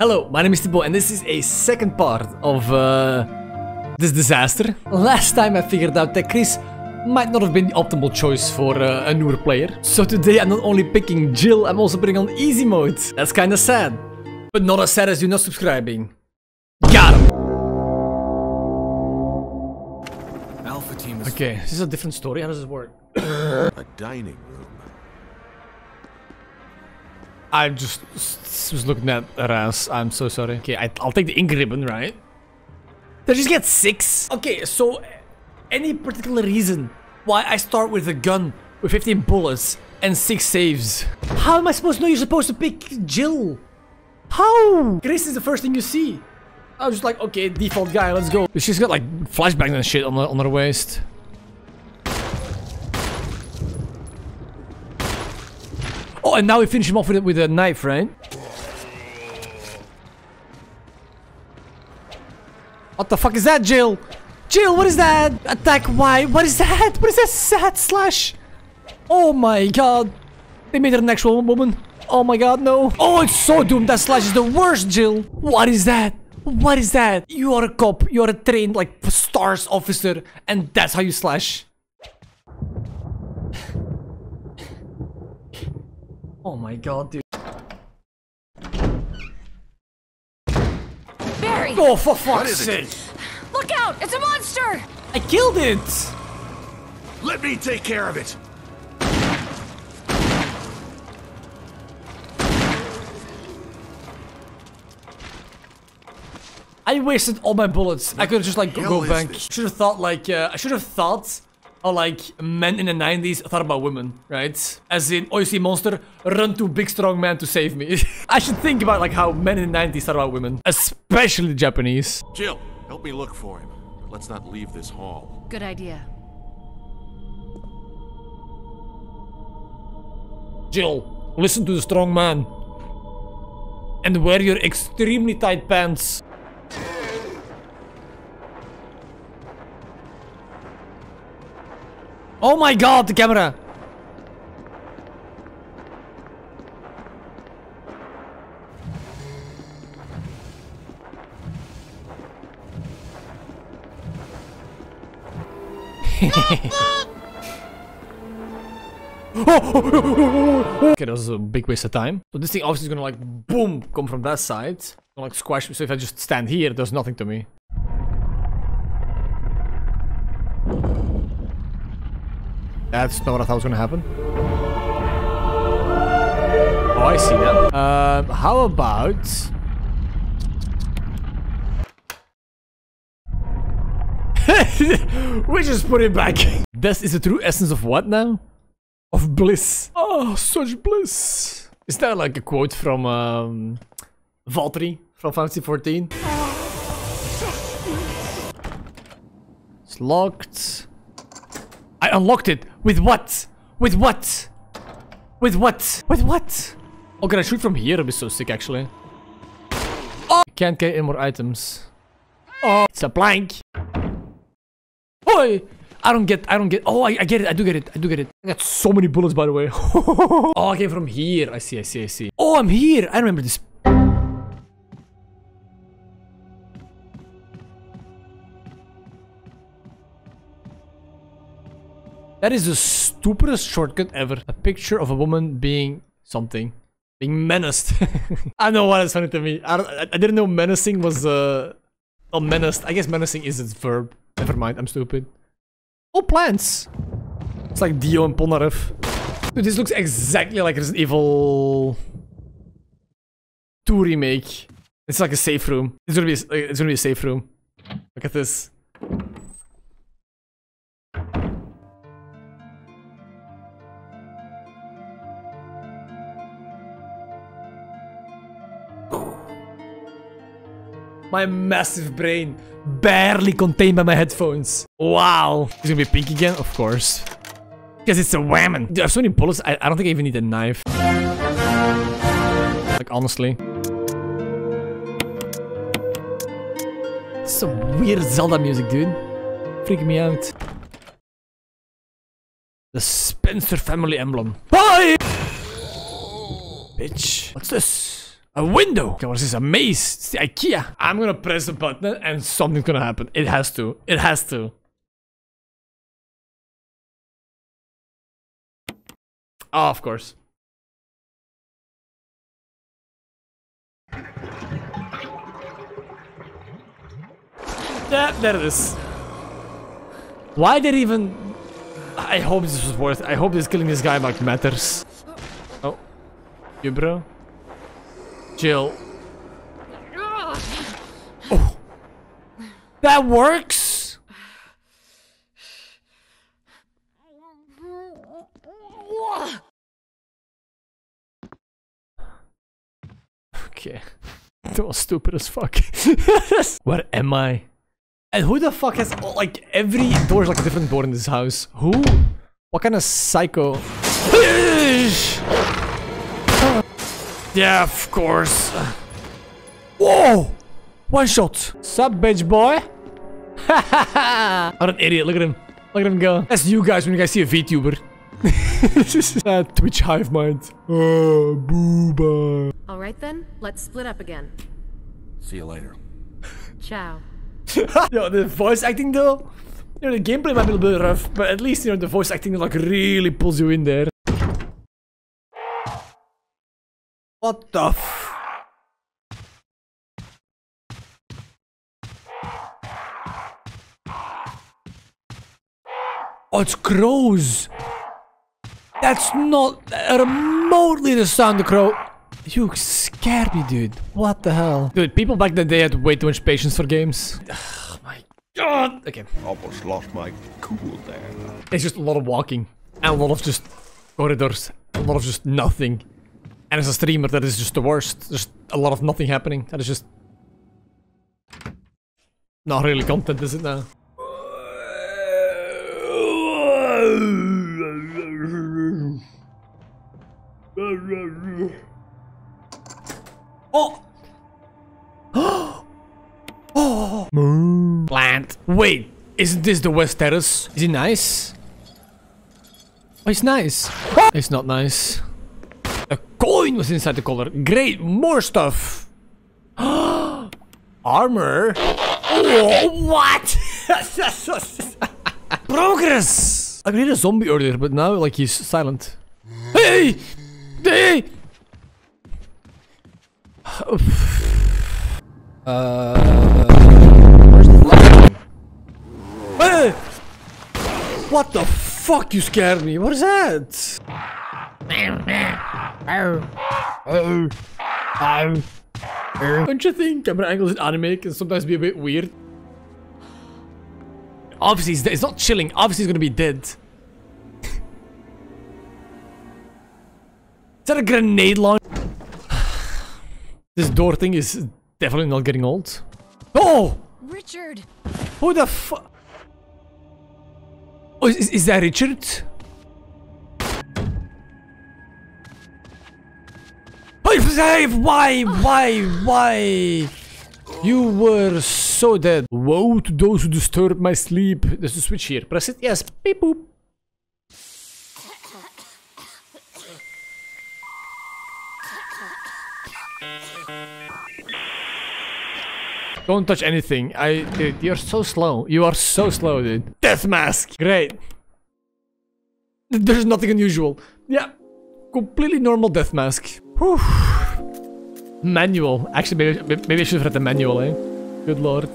Hello, my name is Tyboo and this is a second part of uh, this disaster. Last time I figured out that Chris might not have been the optimal choice for uh, a newer player. So today I'm not only picking Jill, I'm also putting on easy mode. That's kinda sad. But not as sad as you not subscribing. Got him! Alpha team is Okay, this is a different story. How does this work? a dining room. I just was looking at her. I'm so sorry. Okay, I, I'll take the ink ribbon, right? Did I just get six? Okay, so eh, any particular reason why I start with a gun with 15 bullets and six saves? How am I supposed to know you're supposed to pick Jill? How? Grace is the first thing you see. I was just like, okay, default guy, let's go. She's got like flashbangs and shit on on her waist. And now we finish him off with, a- with a knife, right? What the fuck is that, Jill? Jill, what is that? Attack Y. What is that? What is that sad slash? Oh my god. They made her an actual woman. Oh my god, no. Oh, it's so doomed. That slash is the worst, Jill. What is that? What is that? You are a cop. You are a trained, like, S.T.A.R.S. officer. And that's how you slash. Oh my god, dude. Barry! Oh, for fuck's sake. Look out! It's a monster! I killed it. Let me take care of it. I wasted all my bullets. I could have just like go, hell go is back. Should have thought like uh, I should have thought how like men in the 90s thought about women, right? As in, oh you see monster, run to big strong man to save me. I should think about like how men in the 90s thought about women, especially the Japanese. Jill, help me look for him. Let's not leave this hall. Good idea. Jill, listen to the strong man. And wear your extremely tight pants. Oh my god, the camera! Okay, that was a big waste of time. So this thing obviously is gonna like boom come from that side. Gonna like squash me. So if I just stand here, does nothing to me. That's not what I thought was gonna happen. Oh, I see now. Um, how about... we just put it back. This is the true essence of what now? Of bliss. Oh, such bliss. Is that like a quote from um, Valtteri from Fantasy 14? It's locked. I unlocked it. With what? With what? With what? With what? Oh, can I shoot from here? That'd be so sick, actually. Oh! Can't get any more items. Oh, it's a plank. Oi! I don't get, I don't get, oh, I, I get it, I do get it, I do get it. I got so many bullets, by the way. oh, I came from here. I see, I see, I see. Oh, I'm here. I remember this. That is the stupidest shortcut ever. A picture of a woman being something. Being menaced. I don't know why that's funny to me. I, I, I didn't know menacing was, uh... Oh, menaced. I guess menacing is its verb. Never mind, I'm stupid. Oh, plants! It's like Dio and Polnareff. Dude, this looks exactly like Resident Evil 2 remake. It's like a safe room. It's gonna be a, it's gonna be a safe room. Look at this. My massive brain barely contained by my headphones. Wow. It's gonna be pink again? Of course. Because it's a whammon. Dude, I have so many bullets, I, I don't think I even need a knife. Like, honestly. Some weird Zelda music, dude. Freaking me out. The Spencer family emblem. Bye! Bitch. What's this? A window! Okay, what is this? A maze? It's the IKEA. I'm gonna press a button and something's gonna happen. It has to. It has to. Oh, of course. Yeah, there it is. Why did even... I hope this was worth it. I hope this killing this guy like matters. Oh. You bro? Jill. Oh. That works? Okay. That was stupid as fuck. Where am I? And who the fuck has like every door is like a different door in this house? Who? What kind of psycho? Yeah, of course. Whoa! One shot. Sup, bitch boy? what an idiot! Look at him. Look at him go. That's you guys when you guys see a VTuber. this is uh, Twitch hive mind. Oh, booba. All right then, let's split up again. See you later. Ciao. Yo, the voice acting though. You know, the gameplay might be a little bit rough, but at least you know the voice acting like really pulls you in there. What the f- Oh, it's crows. That's not uh, remotely the sound of crow. You scared me, dude. What the hell? Dude, people back then they had way too much patience for games. Oh my god. Okay. Almost lost my cool there. It's just a lot of walking. And a lot of just corridors. A lot of just nothing. And as a streamer, that is just the worst. Just a lot of nothing happening. That is just... Not really content, is it now? Oh! oh! Plant. Wait, isn't this the West Terrace? Is it nice? Oh, it's nice. It's not nice. Coin was inside the collar. Great, more stuff. Armor. Oh, what? Progress. I heard a zombie earlier, but now like he's silent. Hey, hey. Uh? Hey! What the fuck? You scared me. What is that? Don't you think camera angles in anime can sometimes be a bit weird? Obviously, he's, it's not chilling. Obviously, he's gonna be dead. is that a grenade launch? this door thing is definitely not getting old. Oh! Richard! Who the fuck? Oh, is, is that Richard? Why? Why? Why? You were so dead. Woe to those who disturb my sleep. There's a switch here. Press it. Yes. Beep boop. Don't touch anything. I, dude, you're so slow. You are so slow, dude. Death mask. Great. There's nothing unusual. Yeah. Completely normal death mask. Whew. Manual. Actually, maybe, maybe I should have read the manual, eh? Good lord.